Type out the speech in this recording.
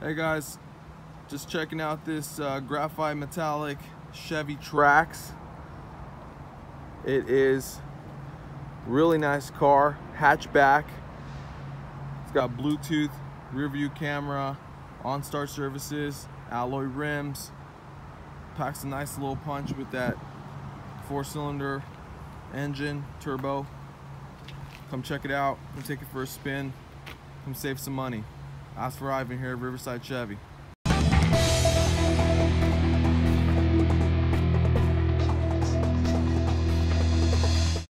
Hey guys, just checking out this uh, graphite metallic Chevy Trax. It is really nice car, hatchback. It's got Bluetooth, rear view camera, OnStar services, alloy rims. Packs a nice little punch with that four cylinder engine, turbo. Come check it out, come take it for a spin, come save some money. Ask for Ivan here at Riverside Chevy.